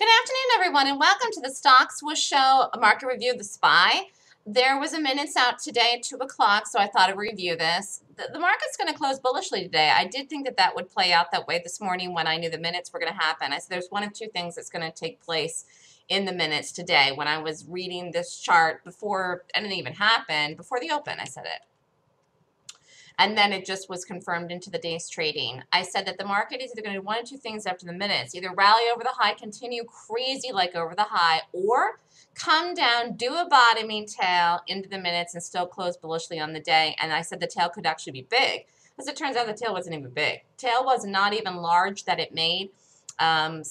Good afternoon, everyone, and welcome to the Stock Swoosh Show market review of the SPY. There was a minutes out today at 2 o'clock, so I thought I'd review this. The, the market's going to close bullishly today. I did think that that would play out that way this morning when I knew the minutes were going to happen. I said there's one of two things that's going to take place in the minutes today. When I was reading this chart before anything even happened, before the open, I said it and then it just was confirmed into the day's trading. I said that the market is either going to do one of two things after the minutes, either rally over the high, continue crazy like over the high, or come down, do a bottoming tail into the minutes and still close bullishly on the day. And I said the tail could actually be big. As it turns out, the tail wasn't even big. Tail was not even large that it made. Um,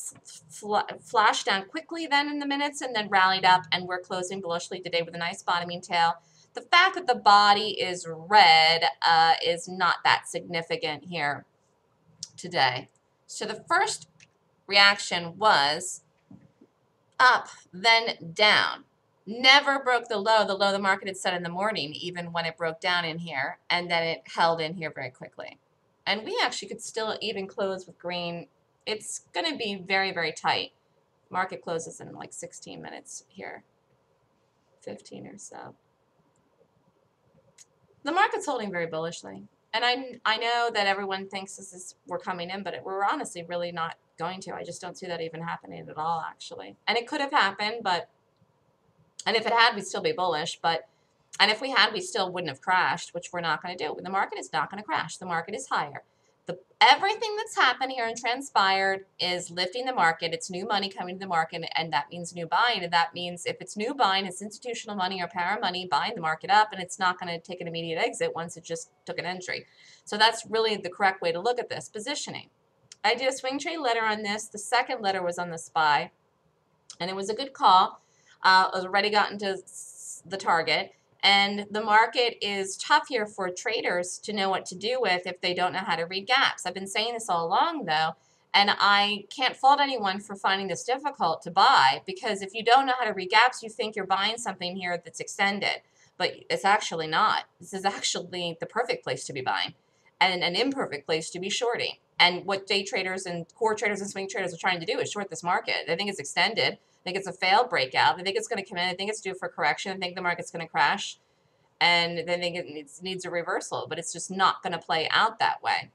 fl flashed down quickly then in the minutes and then rallied up and we're closing bullishly today with a nice bottoming tail the fact that the body is red uh, is not that significant here today. So the first reaction was up, then down. Never broke the low, the low the market had set in the morning, even when it broke down in here, and then it held in here very quickly. And we actually could still even close with green. It's going to be very, very tight. Market closes in like 16 minutes here, 15 or so the market's holding very bullishly. And I, I know that everyone thinks this is we're coming in, but it, we're honestly really not going to. I just don't see that even happening at all, actually. And it could have happened, but and if it had, we'd still be bullish. But and if we had, we still wouldn't have crashed, which we're not going to do. The market is not going to crash. The market is higher. The, everything that's happened here and transpired is lifting the market. It's new money coming to the market, and that means new buying. And that means if it's new buying, it's institutional money or power money buying the market up, and it's not going to take an immediate exit once it just took an entry. So that's really the correct way to look at this positioning. I did a swing trade letter on this. The second letter was on the SPY, and it was a good call. Uh, already gotten to the target. And the market is tough here for traders to know what to do with if they don't know how to read gaps. I've been saying this all along, though, and I can't fault anyone for finding this difficult to buy because if you don't know how to read gaps, you think you're buying something here that's extended, but it's actually not. This is actually the perfect place to be buying and an imperfect place to be shorting. And what day traders and core traders and swing traders are trying to do is short this market. They think it's extended think it's a failed breakout. They think it's going to come in. I think it's due for correction. I think the market's going to crash. And they think it needs, needs a reversal. But it's just not going to play out that way.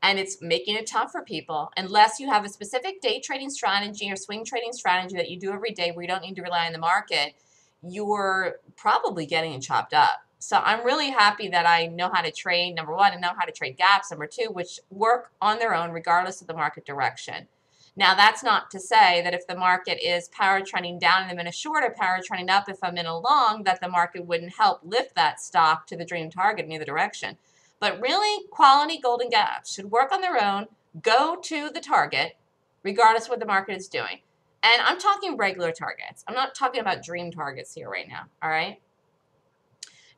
And it's making it tough for people unless you have a specific day trading strategy or swing trading strategy that you do every day where you don't need to rely on the market. You're probably getting chopped up. So I'm really happy that I know how to trade, number one, and know how to trade gaps, number two, which work on their own regardless of the market direction. Now, that's not to say that if the market is power trending down and I'm in a short or power trending up if I'm in a long, that the market wouldn't help lift that stock to the dream target in either direction. But really, quality golden gaps should work on their own, go to the target, regardless of what the market is doing. And I'm talking regular targets. I'm not talking about dream targets here right now, all right?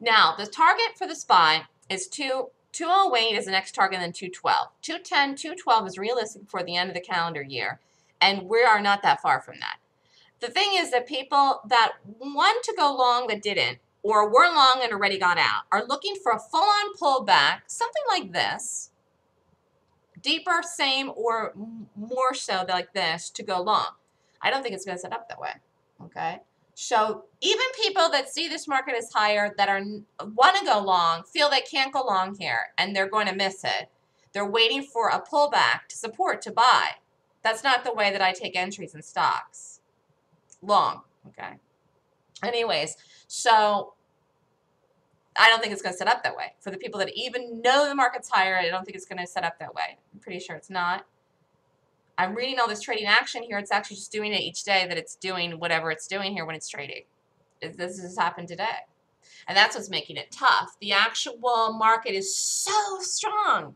Now, the target for the SPY is two 208 is the next target, and then 212. 210, 212 is realistic for the end of the calendar year, and we are not that far from that. The thing is that people that want to go long that didn't, or were long and already got out, are looking for a full-on pullback, something like this, deeper, same, or more so like this, to go long. I don't think it's going to set up that way, okay? So even people that see this market as higher that are want to go long feel they can't go long here and they're going to miss it. They're waiting for a pullback to support to buy. That's not the way that I take entries in stocks. Long, okay? Anyways, so I don't think it's going to set up that way. For the people that even know the market's higher, I don't think it's going to set up that way. I'm pretty sure it's not. I'm reading all this trading action here. It's actually just doing it each day that it's doing whatever it's doing here when it's trading. This has happened today. And that's what's making it tough. The actual market is so strong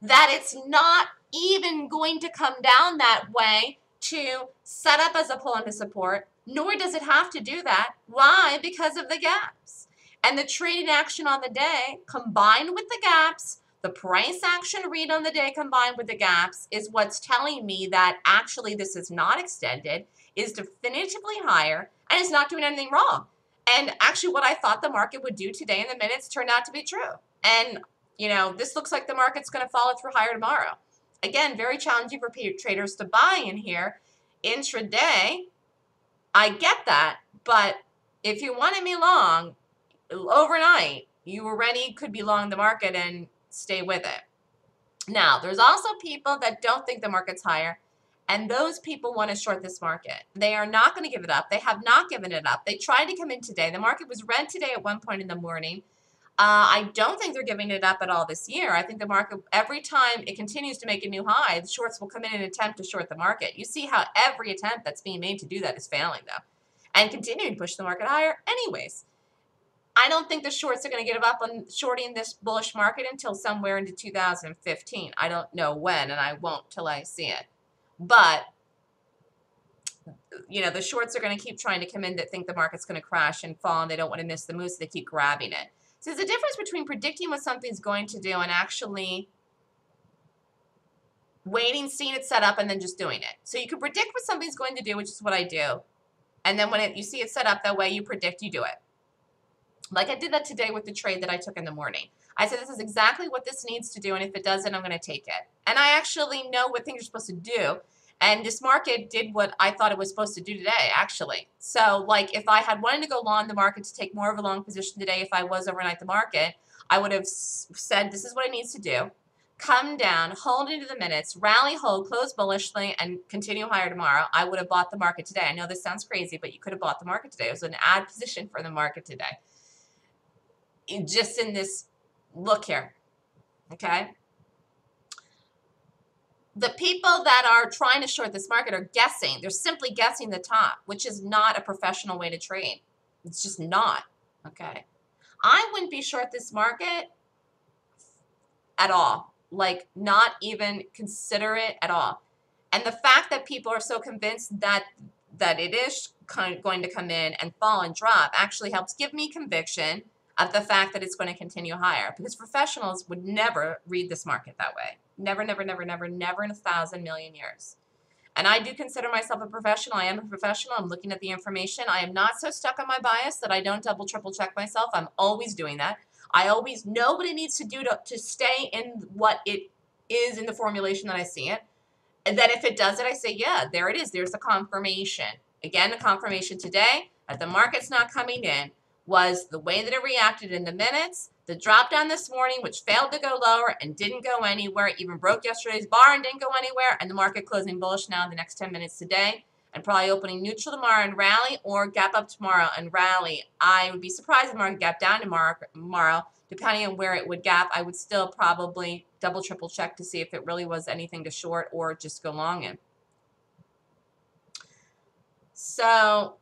that it's not even going to come down that way to set up as a pull into support, nor does it have to do that. Why? Because of the gaps. And the trading action on the day combined with the gaps the price action read on the day combined with the gaps is what's telling me that actually this is not extended, is definitively higher, and is not doing anything wrong. And actually what I thought the market would do today in the minutes turned out to be true. And, you know, this looks like the market's going to follow through higher tomorrow. Again, very challenging for traders to buy in here. intraday, I get that, but if you wanted me long overnight, you already could be long the market and stay with it. Now, there's also people that don't think the market's higher, and those people want to short this market. They are not going to give it up. They have not given it up. They tried to come in today. The market was red today at one point in the morning. Uh, I don't think they're giving it up at all this year. I think the market, every time it continues to make a new high, the shorts will come in and attempt to short the market. You see how every attempt that's being made to do that is failing, though, and continuing to push the market higher anyways. I don't think the shorts are going to give up on shorting this bullish market until somewhere into 2015. I don't know when, and I won't till I see it. But you know, the shorts are going to keep trying to come in that think the market's going to crash and fall, and they don't want to miss the move, so they keep grabbing it. So there's a difference between predicting what something's going to do and actually waiting, seeing it set up, and then just doing it. So you can predict what something's going to do, which is what I do. And then when it, you see it set up that way, you predict, you do it. Like I did that today with the trade that I took in the morning. I said, this is exactly what this needs to do, and if it doesn't, I'm going to take it. And I actually know what things are supposed to do. And this market did what I thought it was supposed to do today, actually. So, like, if I had wanted to go long the market to take more of a long position today, if I was overnight the market, I would have said, this is what it needs to do. Come down, hold into the minutes, rally, hold, close bullishly, and continue higher tomorrow. I would have bought the market today. I know this sounds crazy, but you could have bought the market today. It was an ad position for the market today. Just in this look here, okay? the people that are trying to short this market are guessing. They're simply guessing the top, which is not a professional way to trade. It's just not, okay? I wouldn't be short this market at all. Like, not even consider it at all. And the fact that people are so convinced that that it is going to come in and fall and drop actually helps give me conviction of the fact that it's going to continue higher because professionals would never read this market that way. Never, never, never, never, never in a thousand million years. And I do consider myself a professional. I am a professional. I'm looking at the information. I am not so stuck on my bias that I don't double, triple check myself. I'm always doing that. I always know what it needs to do to, to stay in what it is in the formulation that I see it. And then if it does it, I say, yeah, there it is. There's the confirmation. Again, the confirmation today that the market's not coming in was the way that it reacted in the minutes, the drop down this morning, which failed to go lower and didn't go anywhere, even broke yesterday's bar and didn't go anywhere, and the market closing bullish now in the next 10 minutes today, and probably opening neutral tomorrow and rally, or gap up tomorrow and rally. I would be surprised if the market gap down tomorrow, tomorrow, depending on where it would gap. I would still probably double, triple check to see if it really was anything to short or just go long in. So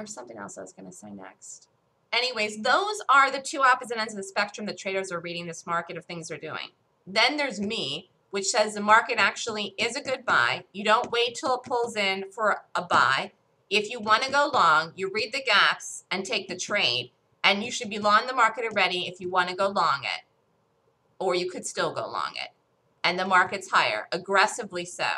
or something else I was going to say next. Anyways, those are the two opposite ends of the spectrum that traders are reading this market of things they're doing. Then there's me, which says the market actually is a good buy. You don't wait till it pulls in for a buy. If you want to go long, you read the gaps and take the trade. And you should be long the market already if you want to go long it. Or you could still go long it. And the market's higher, aggressively so.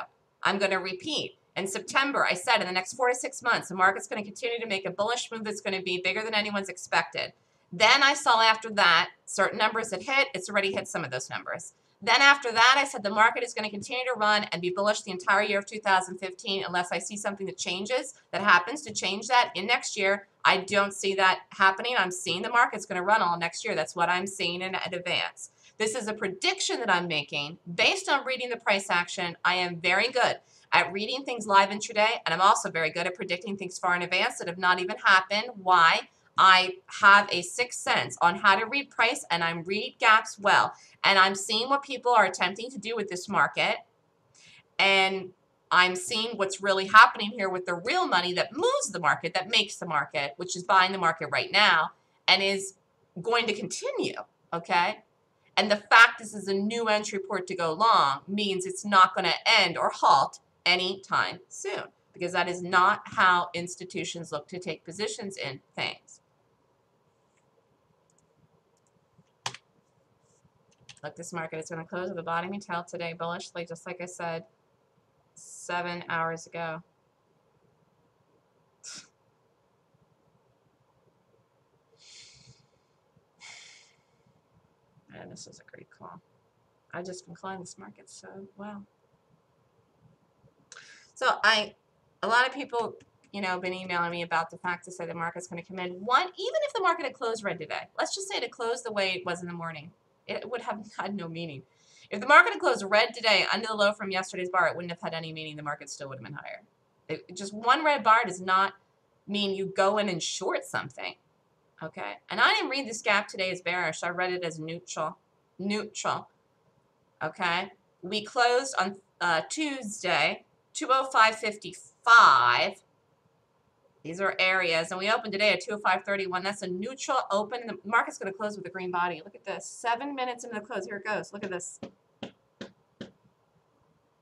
I'm going to repeat. In September, I said in the next four to six months, the market's going to continue to make a bullish move that's going to be bigger than anyone's expected. Then I saw after that certain numbers had hit. It's already hit some of those numbers. Then after that, I said the market is going to continue to run and be bullish the entire year of 2015 unless I see something that changes, that happens to change that in next year. I don't see that happening. I'm seeing the market's going to run all next year. That's what I'm seeing in advance. This is a prediction that I'm making based on reading the price action. I am very good at reading things live intraday, and I'm also very good at predicting things far in advance that have not even happened. Why? I have a sixth sense on how to read price, and I'm read gaps well. And I'm seeing what people are attempting to do with this market, and I'm seeing what's really happening here with the real money that moves the market, that makes the market, which is buying the market right now, and is going to continue, okay? And the fact this is a new entry port to go long means it's not going to end or halt anytime soon because that is not how institutions look to take positions in things. Look, this market is going to close with a bottoming tail today bullishly, just like I said seven hours ago. And this is a great call. I just been calling this market so well. So I, a lot of people, you know, been emailing me about the fact to say the market's going to come in. One, even if the market had closed red today, let's just say it closed the way it was in the morning, it would have had no meaning. If the market had closed red today under the low from yesterday's bar, it wouldn't have had any meaning. The market still would have been higher. It, just one red bar does not mean you go in and short something. Okay, and I didn't read this gap today as bearish. I read it as neutral. Neutral. Okay, we closed on uh, Tuesday, 205.55. These are areas, and we opened today at 205.31. That's a neutral open. The market's going to close with a green body. Look at this. Seven minutes into the close. Here it goes. Look at this.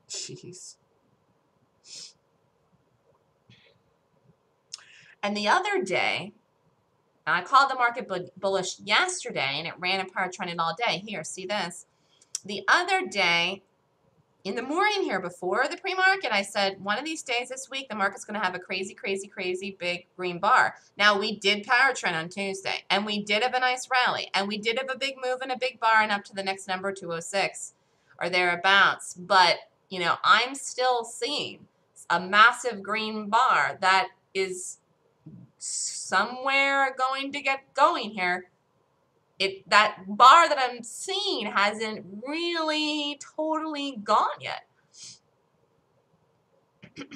Jeez. And the other day, I called the market bullish yesterday, and it ran power trending all day. Here, see this. The other day, in the morning here before the pre-market, I said one of these days this week, the market's going to have a crazy, crazy, crazy big green bar. Now, we did power trend on Tuesday, and we did have a nice rally, and we did have a big move and a big bar and up to the next number, 206 or thereabouts. But, you know, I'm still seeing a massive green bar that is somewhere going to get going here. It that bar that I'm seeing hasn't really totally gone yet.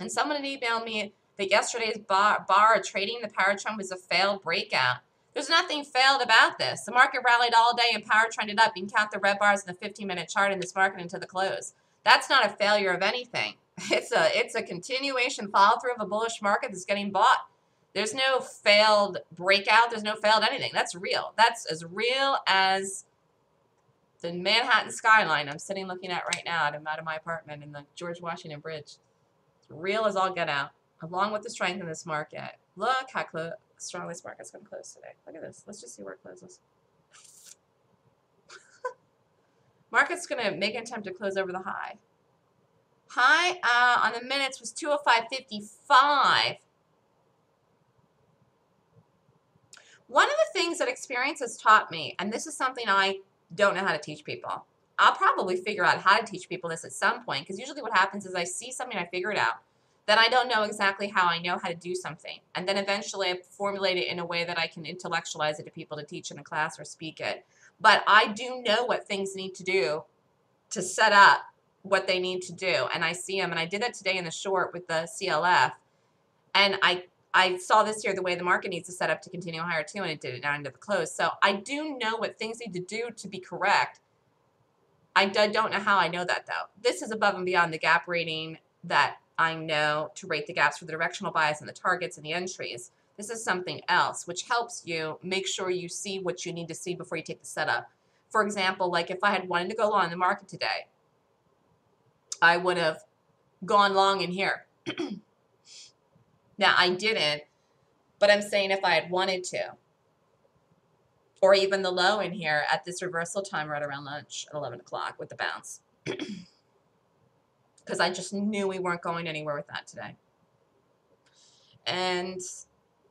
and someone had emailed me that yesterday's bar, bar trading the power trend was a failed breakout. There's nothing failed about this. The market rallied all day and power trended up. You can count the red bars in the 15-minute chart in this market until the close. That's not a failure of anything. It's a it's a continuation follow through of a bullish market that's getting bought. There's no failed breakout. There's no failed anything. That's real. That's as real as the Manhattan skyline I'm sitting looking at right now I'm out of my apartment in the George Washington Bridge. It's real as all get out, along with the strength in this market. Look how strong this market's going to close today. Look at this. Let's just see where it closes. Market's going to make an attempt to close over the high. High uh, on the minutes was 205.55. One of the things that experience has taught me, and this is something I don't know how to teach people. I'll probably figure out how to teach people this at some point because usually what happens is I see something, I figure it out. Then I don't know exactly how I know how to do something. And then eventually I formulate it in a way that I can intellectualize it to people to teach in a class or speak it. But I do know what things need to do to set up what they need to do. And I see them. And I did that today in the short with the CLF. And I I saw this year the way the market needs to set up to continue higher too, and it did it down into the close. So I do know what things need to do to be correct. I don't know how I know that though. This is above and beyond the gap rating that I know to rate the gaps for the directional bias and the targets and the entries. This is something else, which helps you make sure you see what you need to see before you take the setup. For example, like if I had wanted to go long in the market today, I would have gone long in here. now, I didn't, but I'm saying if I had wanted to, or even the low in here at this reversal time right around lunch at 11 o'clock with the bounce. Because I just knew we weren't going anywhere with that today. And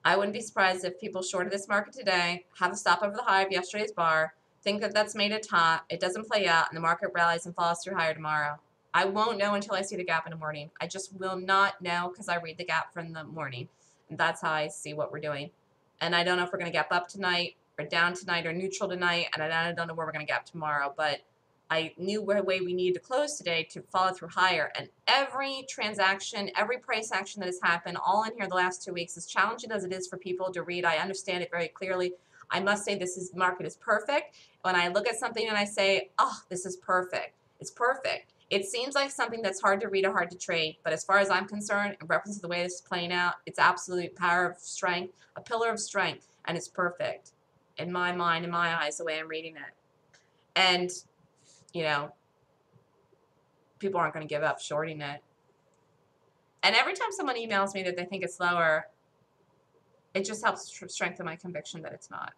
I wouldn't be surprised if people shorted this market today, have a stop over the high of yesterday's bar, think that that's made a top, it doesn't play out, and the market rallies and falls through higher tomorrow. I won't know until I see the gap in the morning. I just will not know because I read the gap from the morning. And that's how I see what we're doing. And I don't know if we're going to gap up tonight or down tonight or neutral tonight. And I don't know where we're going to gap tomorrow. But I knew what way we needed to close today to follow through higher. And every transaction, every price action that has happened all in here the last two weeks, as challenging as it is for people to read, I understand it very clearly. I must say this is market is perfect. When I look at something and I say, oh, this is perfect. It's perfect. It seems like something that's hard to read or hard to trade, but as far as I'm concerned, in reference to the way this is playing out, it's absolute power of strength, a pillar of strength, and it's perfect in my mind, in my eyes, the way I'm reading it. And, you know, people aren't going to give up shorting it. And every time someone emails me that they think it's lower, it just helps strengthen my conviction that it's not.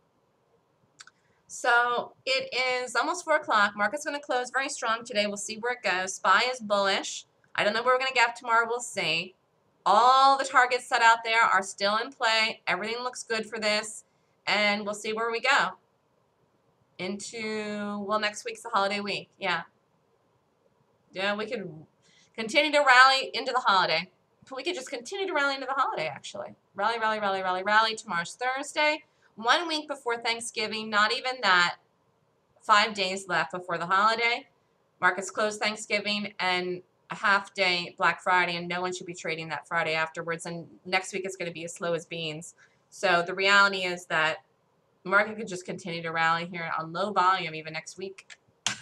So it is almost 4 o'clock. Market's going to close very strong today. We'll see where it goes. SPY is bullish. I don't know where we're going to gap tomorrow. We'll see. All the targets set out there are still in play. Everything looks good for this. And we'll see where we go. Into, well, next week's the holiday week. Yeah. Yeah, we could, continue to rally into the holiday. We could just continue to rally into the holiday, actually. Rally, rally, rally, rally, rally. Tomorrow's Thursday. One week before Thanksgiving, not even that. Five days left before the holiday. Markets close Thanksgiving and a half day Black Friday, and no one should be trading that Friday afterwards. And next week it's going to be as slow as beans. So the reality is that market could just continue to rally here on low volume even next week.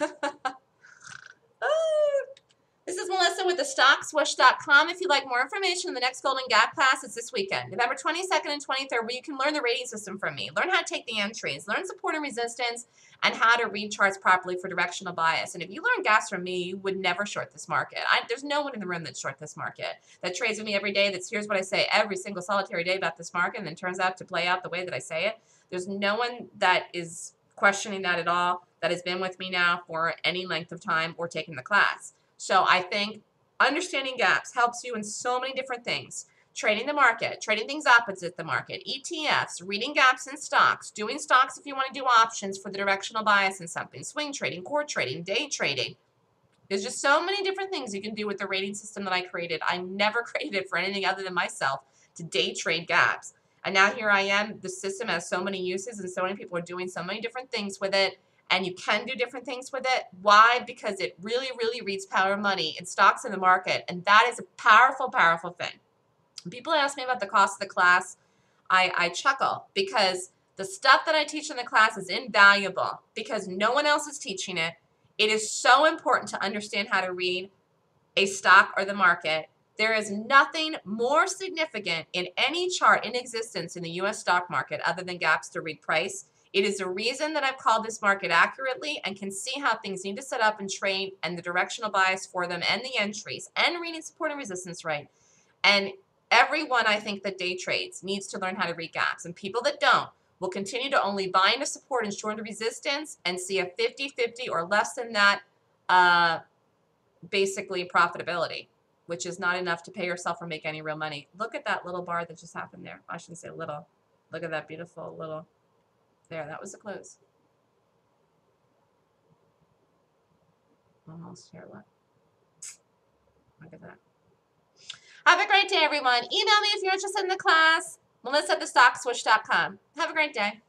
This is Melissa with the StockSwoosh.com. If you'd like more information on the next Golden Gap class, it's this weekend, November 22nd and 23rd, where you can learn the rating system from me, learn how to take the entries, learn support and resistance, and how to read charts properly for directional bias. And if you learn gaps from me, you would never short this market. I, there's no one in the room that short this market, that trades with me every day, that's here's what I say every single solitary day about this market, and then turns out to play out the way that I say it. There's no one that is questioning that at all that has been with me now for any length of time or taken the class. So I think understanding gaps helps you in so many different things. Trading the market, trading things opposite the market, ETFs, reading gaps in stocks, doing stocks if you want to do options for the directional bias in something, swing trading, core trading, day trading. There's just so many different things you can do with the rating system that I created. I never created it for anything other than myself to day trade gaps. And now here I am. The system has so many uses and so many people are doing so many different things with it and you can do different things with it. Why? Because it really, really reads power of money in stocks in the market, and that is a powerful, powerful thing. People ask me about the cost of the class, I, I chuckle because the stuff that I teach in the class is invaluable because no one else is teaching it. It is so important to understand how to read a stock or the market. There is nothing more significant in any chart in existence in the U.S. stock market other than gaps to read price it is a reason that I've called this market accurately and can see how things need to set up and trade and the directional bias for them and the entries and reading support and resistance right. And everyone I think that day trades needs to learn how to read gaps. And people that don't will continue to only buy into support and short into resistance and see a 50-50 or less than that uh, basically profitability, which is not enough to pay yourself or make any real money. Look at that little bar that just happened there. I shouldn't say a little. Look at that beautiful little there, that was the close. Almost here, look. Look at that. Have a great day, everyone. Email me if you're interested in the class. Melissa at. Have a great day.